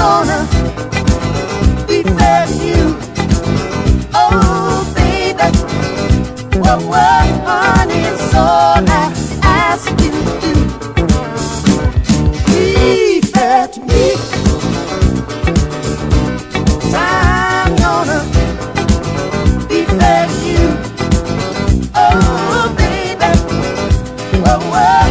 gonna be fair to you. Oh, baby, honey, it's all I ask you to. Be fair to me. Gonna be fair to you. Oh, baby, what,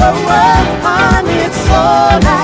oh, oh, I need soul.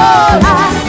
Sola